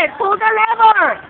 Pull it! Pull the lever!